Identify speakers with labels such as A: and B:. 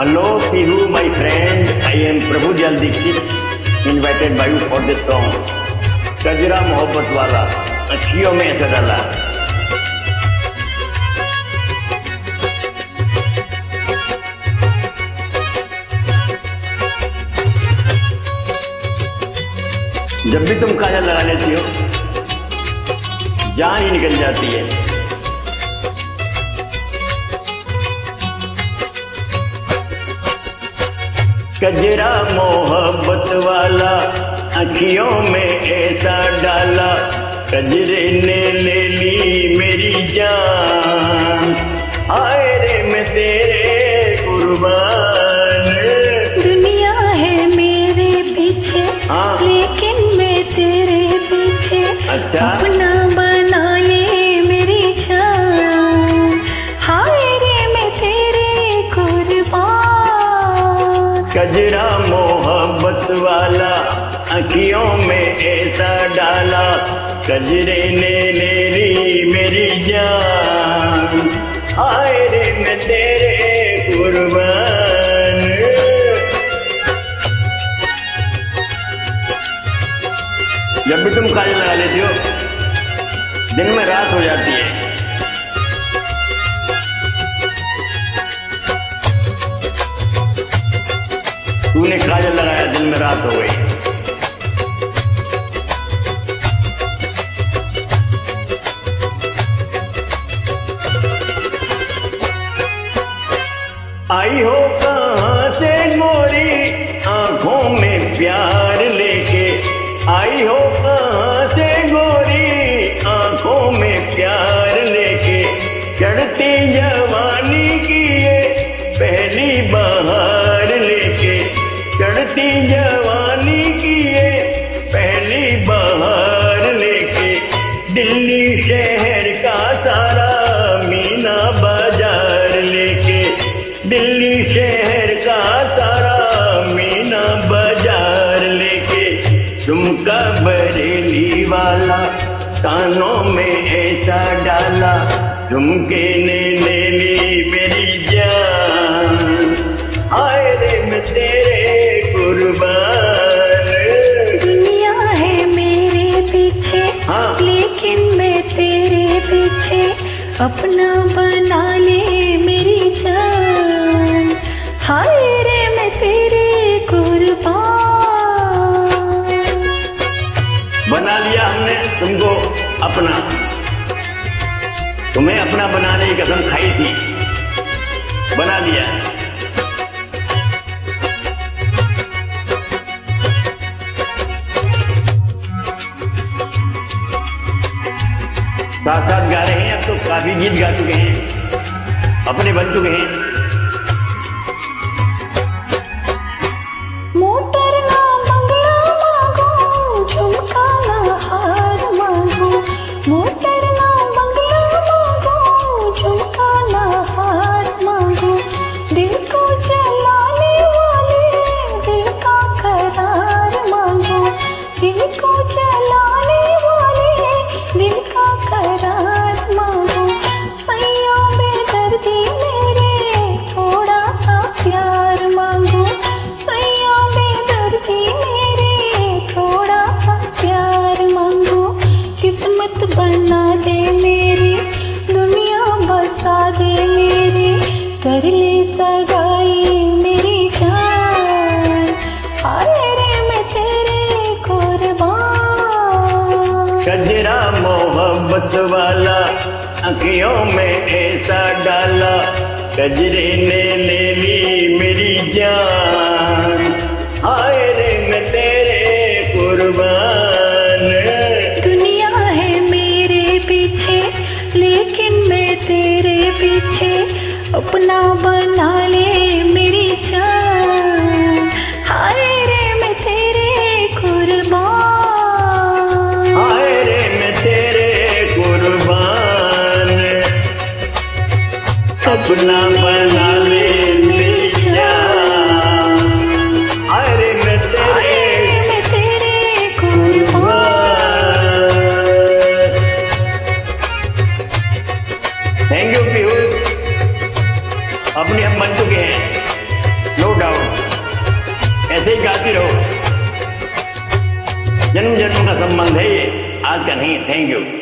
A: Hello Pihu my friend I am Prabhu Jal Dikshit invited by you for this song Kajra Mohabbat Wala अच्छियों में ऐसा डाला जब भी तुम काजल लगा लेती हो, जान ही निकल जाती है। कजरा मोहब्बत वाला अखियों में ऐसा डाला कजरे ने ले ली मेरी जान आए रे मैं तेरे कुर्बान
B: दुनिया है मेरे पीछे
A: हाँ।
B: लेकिन मैं तेरे पीछे
A: अच्छा। कजरा मोहब्बत वाला अखियों में ऐसा डाला कजरे ने ले ली मेरी जान। आए रे मैं तेरे कुर्बान। जब भी तुम काजल लगा लेती हो, दिन में रात हो जाती है। तूने काजल लगाया, दिन में रात हो गई। आई हो कहाँ से मोरी? आँखों में प्यार लेके। आई हो कहाँ से गोरी आँखों में प्यार लेके। चढ़ती वाला कानों में ऐसा डाला झुमके ने ले ली तुम्हें अपना बनाने की कसम खाई थी। बना लिया साथ साथ गा रहे हैं, अब तो काफ़ी गीत गा चुके हैं। अपने बन चुके हैं। मोहब्बत वाला अखियों में ऐसा डाला कजरी ने ले
B: अपना बना ले
A: थैंक यू पीयूष अपने हम बन चुके हैं। नो डाउट ऐसे ही गाती रहो। जन्म जन्म का संबंध है ये। आज का नहीं। Thank you